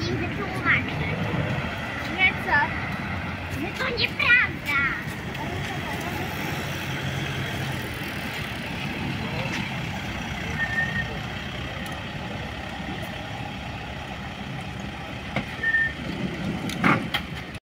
nigdy tłumaczyć. Że co? No to nieprawda!